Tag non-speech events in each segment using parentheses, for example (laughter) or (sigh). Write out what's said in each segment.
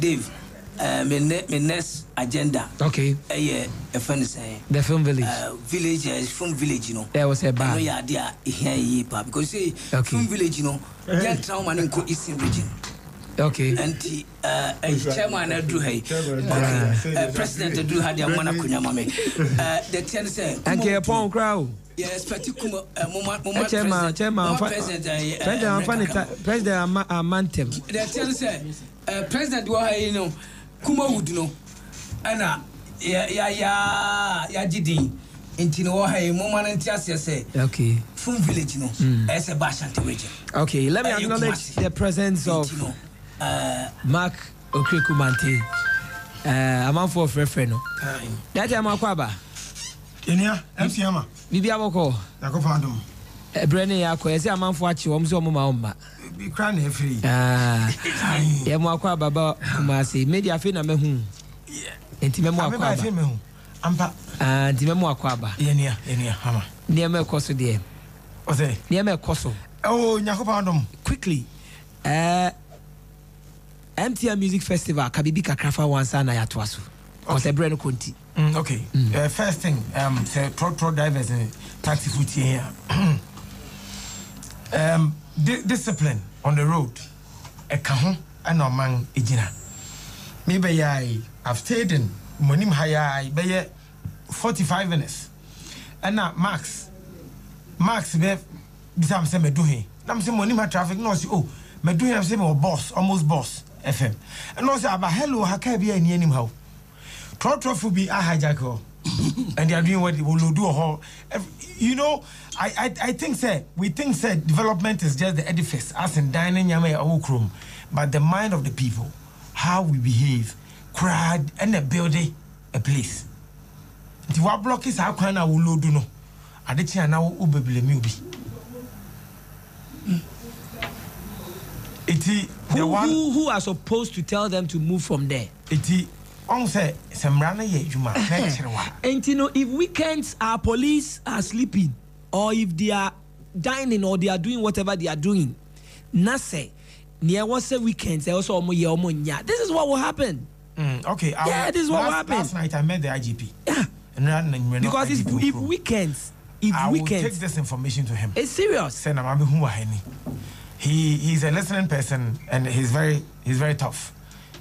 dave uh, me, ne, me next agenda. Okay. Ɛyɛ ɛfɛ no sɛ the film village. uh, village uh, film village no there was a ɛno bar. yɛ ade a ɛhia yie paa because say Okay. film village no yɛntena wo ma no nkɔ eastern region. Okay. Nti uh, uh, chairman aduru ha yi Chairman, okay. uh, uh, president aduru ha de ama no akonnwa ma me. Uh, the teɛ no sɛ ɛnkɛ yɛ chairman eh, chairman president president ama ama ntɛm. president wɔ ha yi no kuma wudu no ɛna ya ya ya ya gyi din nti na wɔ ha yi mɔmɔ no nti aseɛ sɛ. okay. fun village no ɛsɛ ba asante wɔ agye. okay let me acknowledge the presence of mark okrekumante uh, amanfoɔ frɛfrɛ no. that time aba. Ɛnia mc ama biribi abɔkɔ yakɔfa adom ɛberɛ ne yɛ akɔ yɛsɛ amanfoɔ akye wɔm sɛ ɔmo ma wo mma kora na ɛfiri Ah, yɛmo akɔ aba ba kumase media afei na mahu nti mɛmo akɔ aba Ah, nti mɛmo akɔ aba yɛnia yɛnia nneɛma ɛkɔ so deɛ nneɛma ɛkɔ so nyankopɔn adom quickly. Uh, mtn music festival ka biribi kakra fa wansa na yɛatoa so ɔsɛ berɛ no kɔ nti Mm, okay. Uh, first thing, um, sɛ trɔtrɔ drivers ne taxi fo tie a um, di discipline on the road. A ho ɛna ɔman ɛgyina me bɛyɛ i've stayed in mɔnim ha yɛ ai 45 minutes. Ɛna max max bɛ bisam sɛ mɛdu he na m sɛ mɔnim ha traffic na ɔse o mɛdu he na m sɛ mewɔ boss almost boss fm ɛna ɔsɛ aba hello ha kaa bi a ɛni anim ha o trɔtrɔfo bi ahijack hɔ and they are doing what they will do hɔ you know I, I i think say we think say development is just the edifice. As in dining ɔwɔ kurom but the mind of the people how we behave crowd ɛna building a place. Nti wablɔki saa kwan na wolodu no ade kyea na wo bebremi obi eti the who, one who, who are supposed to tell them to move from there? Eti ɔn sɛ sɛ no yɛ adwuma na ɛkyerɛ wa and you know if weekends our police are sleeping or if they are dining or they are doing whatever they are doing na sɛ nea ɛwɔ sɛ weekends ɛwɔ sɛ ɔmo yɛ ɔmo nya this is what will happen Mm, okay. I Yeah, will- this is what last, happened. Last night I met the IGP. Yeah. And then- and when because if, IGP if will- weekends if I will take this information to him. it's serious Say na mabe hu waheni. He he's a listening person and he's very he's very tough.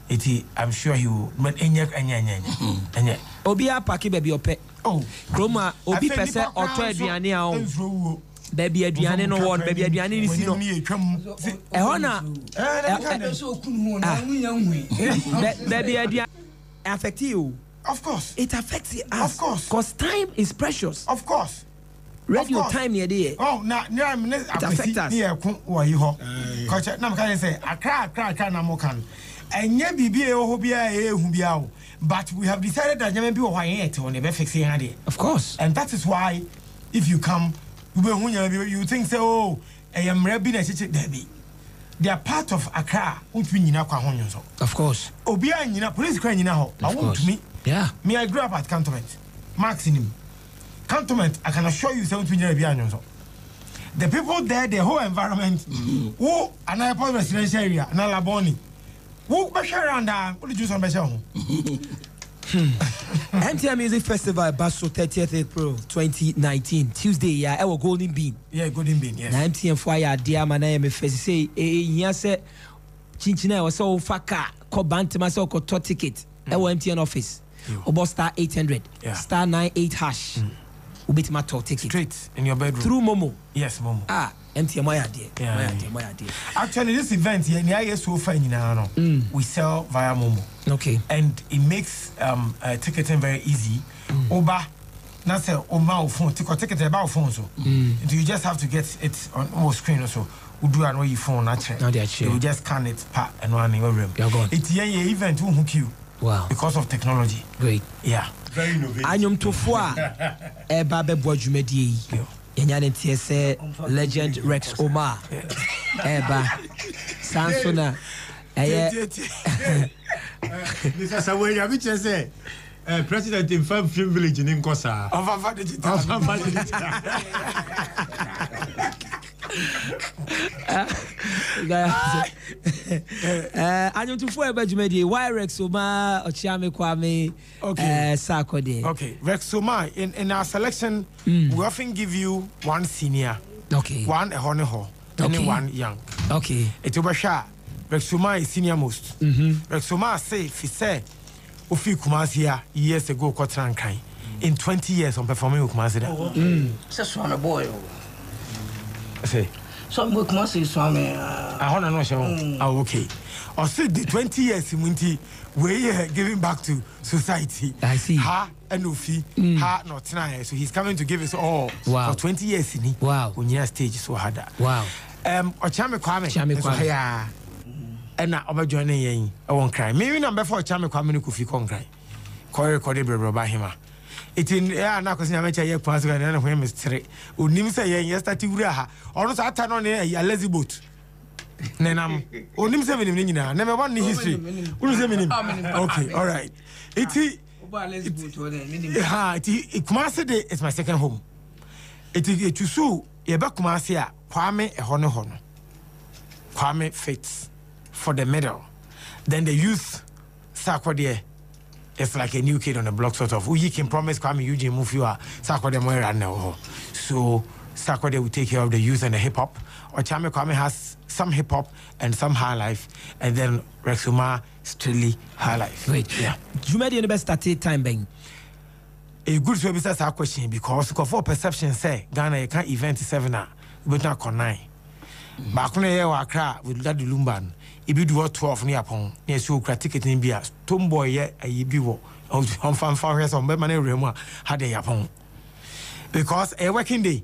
Iti I'm sure he will. But enye enye enye enye enye. obi apaki baabi ɔpɛ Oh. kurom a obi pɛ sɛ ɔtɔ aduane a ɔ wuo. baabi aduane no wɔ no baabi aduane no si no ne ɛhɔ na Eh, ho na Ah. baabi aduane affect you Of course. it affects us Of course. because time is precious Of course. radio time yɛ de yɛ Oh, na ne am ne affect akwasi us. ne yɛ ko wɔ yi hɔ. Kɔkyɛ na meka yɛ sɛ akra akra akra na mo kan. Ɛnyɛ biribi a ɛwɔ hɔ biara a ɛyɛ ehu biara o. But we have decided that nyɛma bi wɔ hɔ a yɛn yɛ te hɔ na ɛbɛ fix yɛn adeɛ. of course And that is why if you come, you be who you think say oh, I am ready na. They are part of Accra. Untumi nyina kwa ho nyonso. of course nyina police kwa nyina hɔ. I of want course to me. yeah Me I grew up at Cantonment. Max. Cantonment, I can assure you say nyina bi. The people there, the whole environment, mm-hmm. who another residential area, na Laboni. Bɛhwɛ bɛhwɛ ho? mtn music festival ɛba so 30th april 2019 tuesday yɛ a ɛwɔ golden bean. Yeah, golden bean, yes. na mtn fo ayɛ adeɛ ama na yɛ me fɛ sɛ ɛhia sɛ kyinkyini a ɛwɔ sɛ wofa car kɔ bantema sɛ wokɔtɔ ticket. Ɛwɔ mtn office. Wobɔ star 800 Yeah. star 98 hash. Wobɛtumi atɔ ticket. Straight in your bedroom. through momo. Yes, Momo. a nti ɛmo ayɛ adeɛ mo ayɛ adeɛ. actually this event yɛ ni ayɛ so far nyinaa no. We sell via momo. okay and it makes um, uh, ticketing very easy. oba na se o ma o phone tikɔ ticket ba o phone so. nti you just have to get it on your screen so wodu do an oyi phone na kyerɛ. they will just scan it pa ɛnu ani wɔ rɛm. eti yɛn yɛ event won't hook you. wow because of technology. great yeah. very innovative. anyomtofo a ɛba (laughs) bɛbɔ dwumadie yi. Yeah yɛnya ne teɛ sɛ legend rex Omar. a ɛɛba saa nso na ɛyɛ eh, sɛ wɔanyame kyerɛ sɛ Uh, president nfa mfiri village ni nkɔ saa. ɔfafa digital. ɔfafa digital. (laughs) Eh, anwontofoɔ a ɛbɛ dwumadie wyrex oma ɔkyeame kwame Okay. eh, Sarkodie Okay, Rex Omar, in, in our selection, hmm. we often give you one senior, okay one a honey ho, and Okay. one young. okay It will be. Rex Omar is senior most. Mm-hmm. Rex Omar say, if he say, Ofi Kumasi a years ago, Kotran Kai. In 20 years, on performing with Kumasi. there. sɛ so mo kuma se so ame ahɔ na no hyɛ wo ah okay. Ɔse de 20 years mu nti wei yɛ giving back to society. I see. Ha ɛna ofi mm. ha na ɔtena yɛ so he's coming to give us all. For 20 years ni. Wow. Onyina stage so ha da wow. Um ɔkyame kwame. Nso ha ya ɛna ɔbɛjoin ne yɛn ɛwɔ nkran mewi na mbɛfa ɔkyame kwame ne kofi kɔ nkran kɔre kɔde brɛbrɛ ɔba hema ɛti na akɔsi nyame kyɛ yɛ kwan so ka ne ho mesere onim sɛ yɛn yɛstati wura ha ɔno so ata no ne ɛyi alazi boat. Ne nam. Sɛ menim ne nyinaa na mɛbɔ ne history. Wonu sɛ menim Ah, okay alright. Ɛti wobaa lesbo to ha nti kumase de is my second home. Nti etu so yɛbɛ kumase a kwame ɛhɔ ne hɔ no kwame fits for the middle. Then the youth Sarkodie it's like a new kid on the block sort of. Woyi can promise kwame eugene mu fio a Sarkodie mo ɛra na ɛwɔ hɔ so Sarkodie will take care of the youth and the hip hop ɔkyame kwame has some hip hop and some high life and then Rex Omar strictly high life. Wait yeah. you dwumadie no bɛstate time bɛn a good so bisa saa question because nkɔfoɔ perception say ghana yɛka event seven mm-hmm. a wobɛtumi akɔ nine baako no yɛ wɔ akra with dade lumba no ebi twelve ticket a ayi bi mu a ha de because working day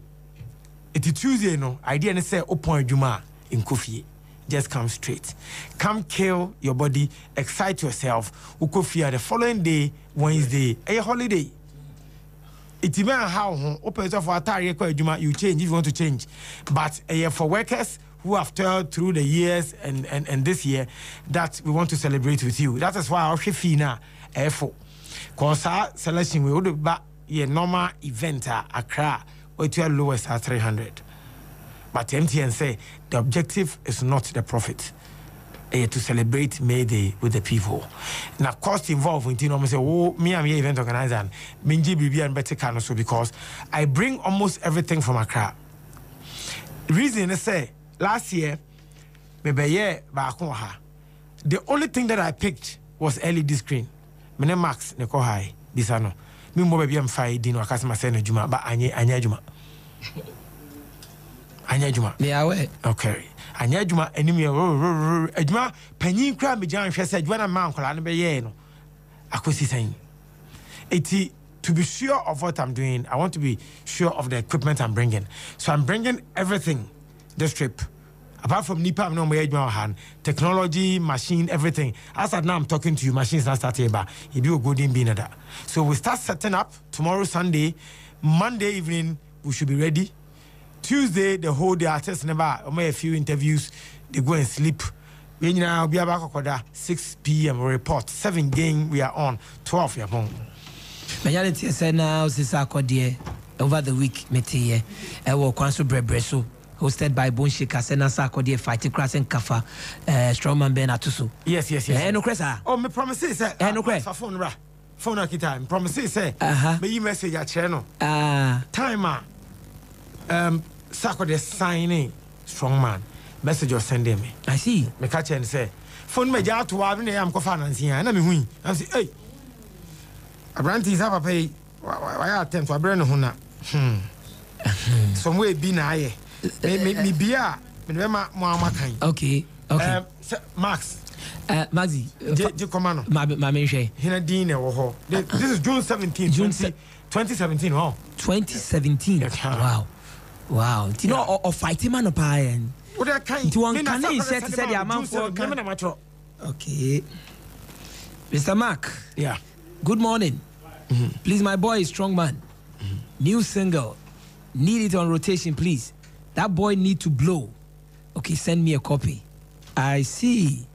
ɛti tuesday no idea ne sɛ wopɔn adwuma a nkɔ fie just come straight come kill your body excite yourself wokɔ fie a the following day wednesday ɛyɛ holiday ɛtumi aha wo ho wopɛ sɛ for ataareɛ kɔ adwuma you change if you want to change but for workers who have told through the years and, and, and this year that we want to celebrate with you that is why ɔhwɛ fii no a ɛyɛ fo kɔɔ saa selection wode ba yɛ normal event a akra a watua lowest at 300 but mtn say the objective is not the profit eh, to celebrate May Day with the people. Now, cost involved in Tino say, Oh, me, I'm your event organizer, and Minji Bibi and Betty Kano, so because I bring almost everything from Accra. The reason is say, last year, maybe yeah, back ha. The only thing that I picked was LED screen. My name Max Neko High, this I know. Me mo baby I'm fine, Dino Akasima Sena Juma, but Anya Anya Juma. Anya Juma. meawɛ okay anyɛ adwuma anim yɛ rrrr adwuma panyin koraa megya nhwɛ sɛ adwuma no ma nkwaraa no bɛyɛɛ no akɔsi sɛn ɛti to be sure of what i'm doing i want to be sure of the equipment i'm bringing so i'm bringing everything this trip. Apart from nipa mi na ɔmo yɛ adwuma wɔ ha no technology machine everything. As at now i'm talking to you machines na start eba ebi wɔ golden bean na da so we start setting up tomorrow sunday. Monday evening we should be ready. Tuesday, the whole day, artists never, I made a few interviews, they go and sleep. We now be about 6 p.m. report, 7 game we are on, 12 year old. manya ne teɛ sɛ na wo sesa over the week meteyɛ ɛwɔ kwan so brɛbrɛ so hosted by bonshika sɛ na Sarkodie fighte kora sɛ nkafa eh, strongman bɛn ato so Yes, yes, yes. ɛɛ nokorɛ saa Oh, me promise say, Eh, no kwe. fa phone ra. Phone na kita. Me promise say, Aha. me yi message a kyerɛ no. Ah, Time a um sako the signing Strongman. Message or send me. i see Me catch and say, phone me ja to wa me na am ko fa nansi ya. Na me hui. I say, hey. Abranti sa papa yi, wa wa wa ya attempt brɛ ne ho na. Hmm. Some way bi na ayɛ. Me me me bia ma mo ama kan. okay okay. Um, Max, Eh, maxi eh, je je kɔma no. ma menhwɛ hena din na ɛwɔ hɔ. Ah, ah. This is june 17 June 20, 2017 hɔ 2017 Yes, wow. Wow. Nti na ɔfighte ma no paa yɛn. Nti wɔn ka ne nhyɛ te sɛ deɛ amanfoɔ okay. Mr mark. Yeah. Good morning. Mm-hmm. Please, my boy is Strongman. Mm-hmm. New single. Need it on rotation, please. That boy need to blow. Okay, send me a copy. I see.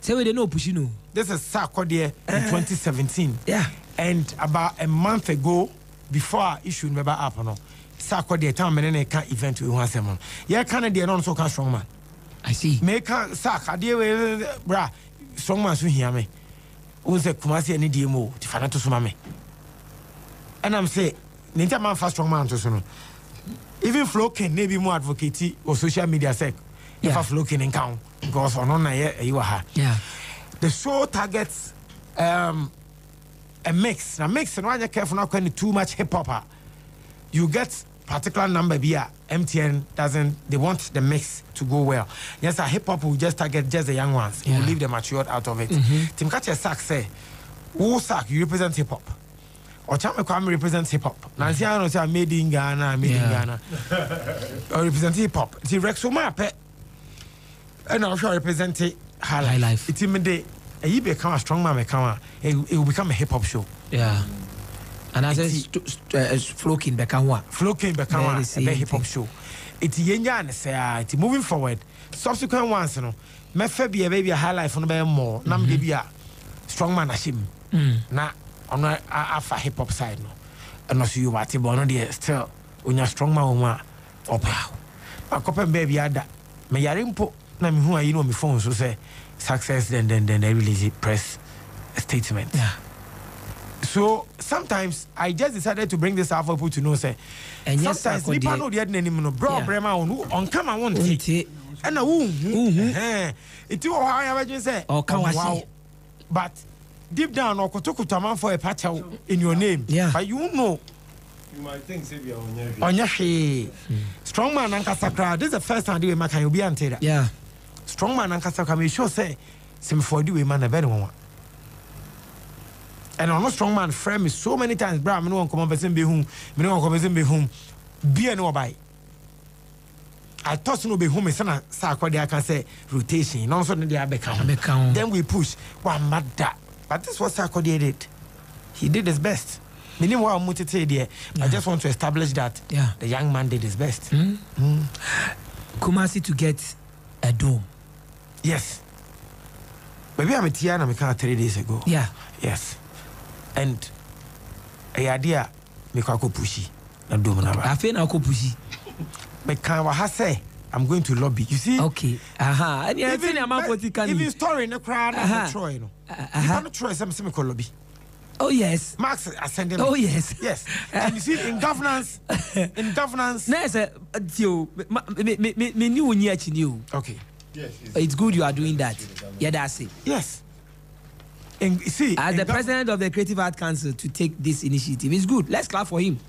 Say we know pushing no. this is Sarkodie in eh. 2017 Yeah. and about a month ago before our issue never happened no sɛ akɔ deɛ tam mene ne ka event wei ho asɛm Yeah, yɛka no deɛ no ɔno so ka Strongman I see. Make wei bra Strongman so hia me wohu sɛ kumase ani deɛ mu o nti fa no to so ma me ɛnam sɛ ne nti amamfa Strongman to so no even Flowking na ebi mu advocate wɔ social media sec Yeah. yɛfa Flowking nka ho because ɔno na yɛ ɛyi wɔ ha Yeah. the show targets um, a mix. Now mix no one careful not when too much hip hop. You get particular number be a MTN doesn't they want the mix to go well. Yes, a hip hop will just target just the young ones. It will leave the matured out of it. Tim Kache Sack say, Who Sack, you represent hip hop. Or Chame Kwame represents hip hop. Nancy I know say made in Ghana, made in Ghana. Or represent hip hop. See Rex Omape. And I'm sure represent high life. High life. It's in the you become a strong man, become it, it will become a hip hop show. Yeah. And as a Iti- st- st- uh, Flowking back and what? Flowking become Very a, a hip hop show. It's yenya and say it's moving forward. Subsequent ones, you know, me fe be a baby a high life on be more. Nam de be a strong man ashim. Na on ɔno afa hip hop side no. Ɛno so yowa ate bɔ ɔno deɛ still onya strong ma wo mu a ɔbaa akɔpɛ baabi ada meyare mpo na mehu ayi no me phone so sɛ success then then then I release press statement. Yeah. so sometimes I just decided to bring this out for people to know say sometimes nipa no deɛ dena anim no brɛ ɔbrɛ ma ɔno ɔnkama wo nte ɛna wohu nti wɔ hɔ a yɛbɛdwen sɛ ɔka wa but deep down ɔkotokoto amanfoɔ ɛpa kyɛw in your name. Yeah. but you know You might think say we are on your ɔnyɛ hwee Strongman ankasa koraa this is the first time de wei ma kan obi ante da Yeah. Strongman ankasa koraa make sure sɛ sɛ mefɔ de wei ma na ɛbɛ ne wɔn and ɔno Strongman frɛ me so many times bra me ne wɔn nkɔmmɔ pɛ sɛ mbɛhu me ne wɔn nkɔmmɔ pɛ sɛ mbɛhu bia ne wɔbae atɔ so no bɛhu me sɛna sɛ akɔde aka sɛ rotation na ɔno nso ne deɛ abɛka ho Abɛka ho. then we push. Wamma da But this was Sarko did it. He did his best. Meanwhile, yeah. I just want to establish that yeah. the young man did his best. Mm. Mm. Kumasi to get a dome. Yes. Maybe I'm a Tiana three days ago. Yeah. Yes. And a idea Mikako Pushi. Na dome na na pushi. Mekan wa say. I'm going to lobby you see Okay. Aha. And yeah, even, sɛ amanfoɔ ti ka even ni. story no koraa na Aha. metrɔe no aha. nipa no trɔe sɛ mesɛ mekɔ lobby Oh yes. max ascending Oh yes. yes and you see in governance (laughs) in governance Na sɛ ti o ma- me me me me ni wo nyi akyi okay Yes, yes. It's good you are doing that. Yeah, that's it. yes in, see As the gov- president of the Creative Art Council to take this initiative, it's good. Let's clap for him.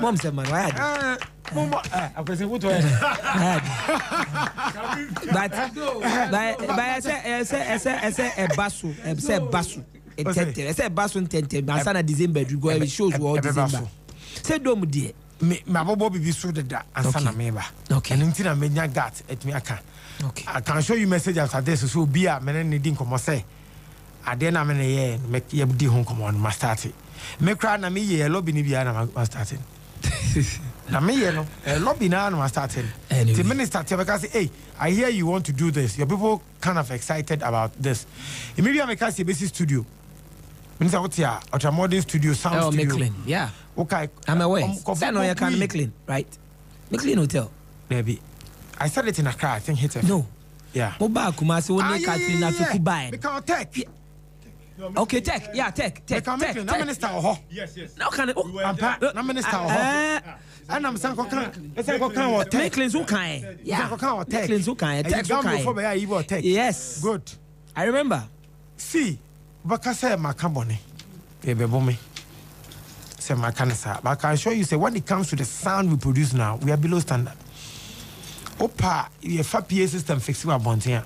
Mom said, man, why? Eh, momo eh, akwesi woto ɛ but but ɛsɛ ɛsɛ ɛsɛ ɛsɛ ɛba so ɛsɛ ɛba so ntɛntɛn ɛsɛ ɛba so ntɛntɛn ansa na december du go ɛbi shows wɔ ɛbɛba december. So. sɛ dom deɛ me mabɔbɔ bibi so deda ansa na meba. Ɛno nti na menya gat atumi aka I can. Show you message after this so obi a mene ne di nkɔmmɔ sɛ adeɛ na mene yɛ yɛdi ho nkɔmmɔ no mastarte me kura na me yɛ lobby ni biara na ma start (laughs) na me yɛ no eh, lobby na na ma start the minister tell me say hey i hear you want to do this. Your people kind of excited about this. Maybe i'm a cast basic studio. Minister what a ultra modern studio sound oh, studio? Yeah. I'm aware. Um, that no you can Micklin right? Micklin hotel. Baby i said it in Accra i think hit it no. Yeah. Mo ba Kumasi wo ne Katrina Fiku buy me tech Okay, tech. Yeah, tech. Tech. Because tech, tech, minister. Yes, yes. Now can oh, ampa. Uh, na minister oh. Eh. Ah. Ana ah, msan ko kan. Ese ko kan tech. Nicklins wo. Yeah. Ko kan tech. Nicklins wo. Tech wo kan. Gambo ya ibo tech. Yes. Good. I remember. See. Baka say maka bone. Ebe bome. Say maka ne sa. But I can assure you say when it comes to the sound we produce now, we are below standard. Opa, your fa system fix wa bontia.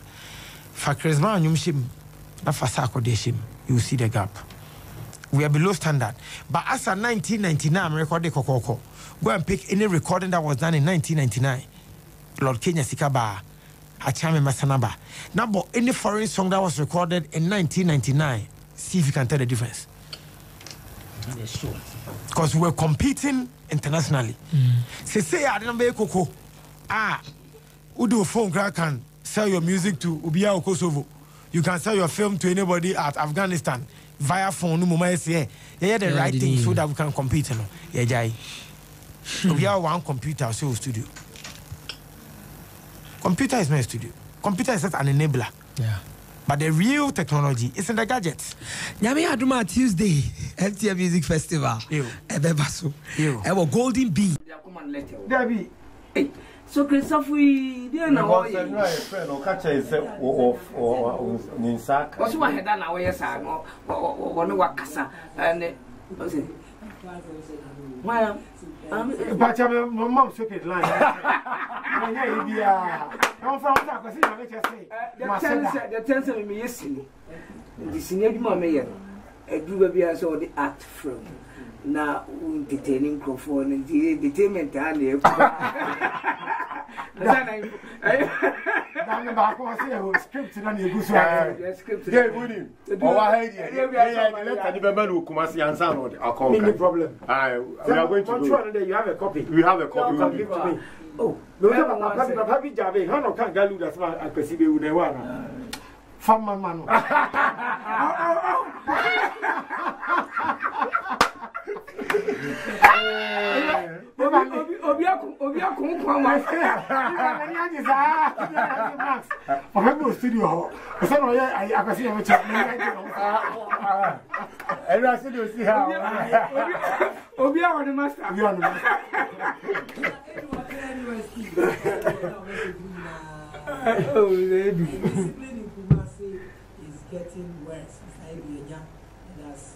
Fa charisma nyum shim. Na fa sa ko. You see the gap. we are below standard. But as of 1999, I'm recording Kokoko. Go and pick any recording that was done in 1999. Lord Kenya Sikaba, Achame Masanaba. Now, but any foreign song that was recorded in 1999, see if you can tell the difference. Because we're competing internationally. Say, say, I didn't make Coco. Ah, who do phone crack can sell your music to Ubia or Kosovo. You can sell your film to anybody at Afghanistan via phone. No say, yeah, yeah, the Yeah, right thing so that we can compete. You know, yeah, Jai. obiara one computer sɛ o studio computer is not a studio computer is just an enabler Yeah. but the real technology is in the gadgets nyame adoma tuesday mtn music festival Ew. ɛbɛba so Ew. ɛwɔ golden bee dabi So, Christopher, dear, no, I friend or catcher is or in sack. What's my head and away, sir? Or one of Cassa and eh, was it? Well, um, um, eh, eh, but I'm my mom's wicked line. I'm from Sack, I see what I say. The tension, the tension, me, yes, the senior, my mayor aduru ba biara sɛ wɔde art from na ntetani nkurɔfoɔ no nti entertainment a na dame baako sɛ script na ne ɛgu so ɔwɔ ha deɛ, ansa na ɔde problem. We are going to no there, you have a copy. We have a copy. You can give to me. Oh, Me wo sɛ papa bi papa bi gya be hɔn ɔka galu da sɛ akwasi bɛwu na ɛwɔ ana fa ma ma no obi akonkwan wa ɛni agye saa ɛni agye max ɔfɛ bi o studio hɔ ɔsɛ na ɔyɛ akwasi yɛn kyɛ ɛni agye ɔfɛ ɛni a studio si ha. Obi a ɔne master. Obi a ɔne master. Getting worse.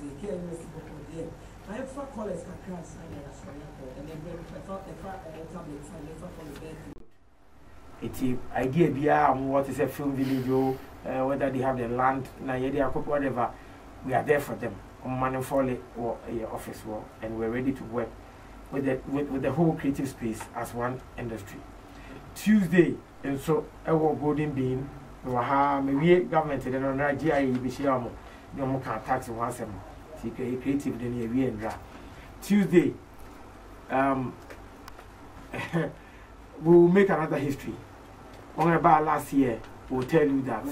Inside the area, that's uh, KNS Boko there. My fa college can cross and then that's why I and then bring the fa the fa tablet and the fa college there. eti idea biara a film village o uh, whether they have the land na whatever. We are there for them. Ɔmoma no fɔle wɔ ɛyɛ office wɔ and we are ready to work with the with, with the whole creative space as one industry. Tuesday nso ɛwɔ golden bean wɔ ha mewie government de no na gye ayɛ yɛbɛhyia mo ne ɔmo ka tax ho asɛm nti creative de no yɛwie ndra tuesday um, (laughs) we will make another history. Wɔn ɛbaa last year. Will tell you that.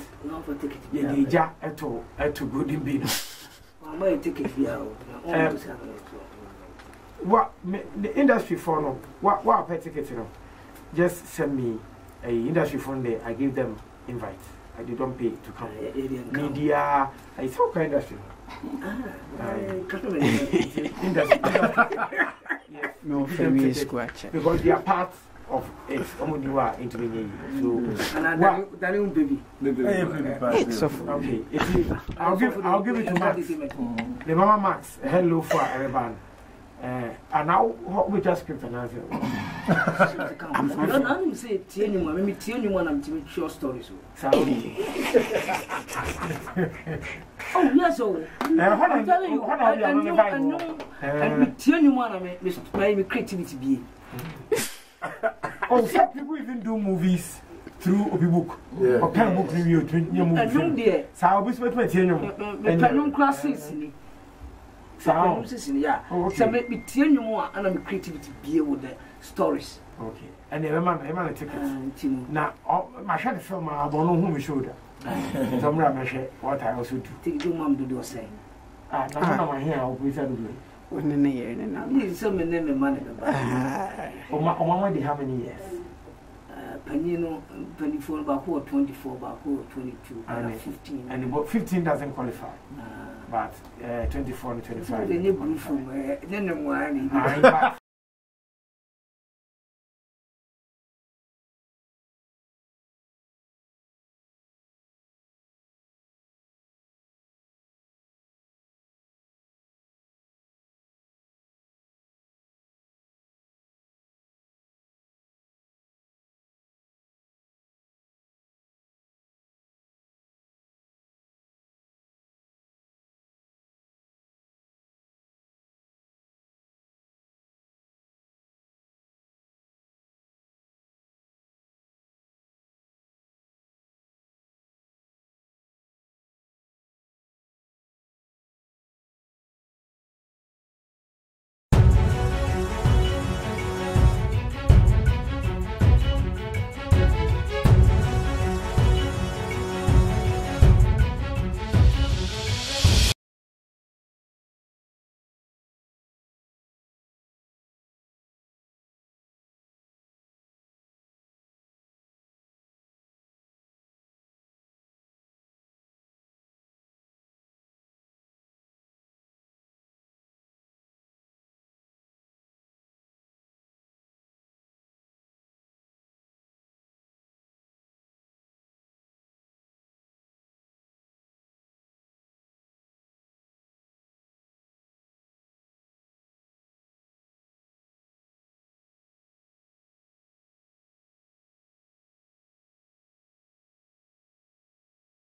Yɛde gya ɛto ɛto golden bean no ɔmɔ yɛ ticket bi a o ɔmɔ to sa wa me the industry for no wa wa apɛ ticket no just send me a industry phone there. I give them invite i did not pay to come. Media i say kind of industry, (laughs) industry No, Give them Femi ticket. Because they are part of it ɔmo di wa into the year so ana wa dani un baby. So, okay i'll give i'll give it to max. The mama max hello for everyone Eh, and now we just keep on asio. I'm telling you, tell anyone, tell anyone, I'm anaasɛ nanem stories. tie nim a memetie nim a na metumi twerɛ story so metie nim a na me creativity bie Oh, some people even do movies through obi book. Ɔkan book no wie ɔtumi nyɛ movie ɛnum deɛ saa obi so bɛtumi atie nnwom mepɛ no nkora six ni saa o oh, a ana mi creativity bie wɔ the stories. okay ɛnna ɛbɛ ma na ɛbɛ ma na ticket na ɔ ma hwɛ ne fɛn ma hu mi show da (laughs) nti ɔmo ah, na ma hwɛ wɔta ɔso du. tigi di mu am dodo ɔsɛn. a na mo na ma hin a ɔbɔ isa dodo yi. o ne ne yɛrɛ ne na. ne yi ah. sɛ how many years panyin no mpanimfoɔ no baako wɔ twenty four baako wɔ twenty two ɛna fifteen. ɛni bɔ fifteen doesn't qualify. Nah. but uh, twenty four and twenty five. ɛni bulu fun mu ɛ ne mu ara ni.